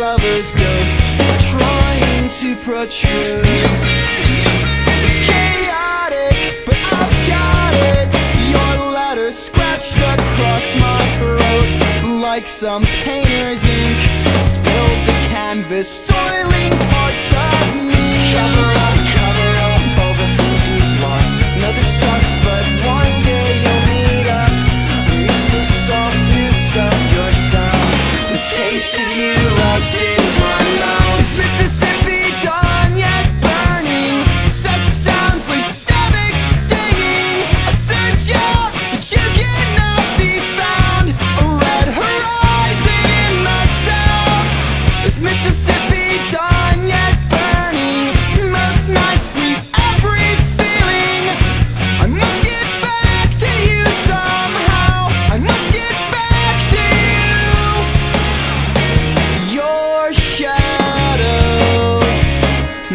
lover's ghost Trying to protrude. It's chaotic, but I've got it. Your letter scratched across my throat Like some painter's ink. Spilled the canvas, soiling parts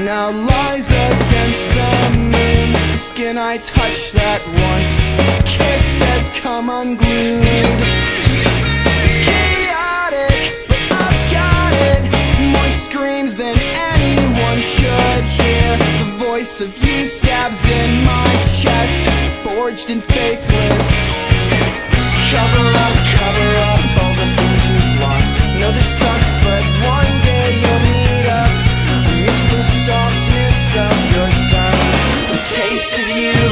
now lies against the moon. The skin I touched that once kissed has come unglued. It's chaotic, but I've got it. More screams than anyone should hear. The voice of you stabs in my chest, forged and faithless. Cover up, cover up taste of you